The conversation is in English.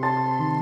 Música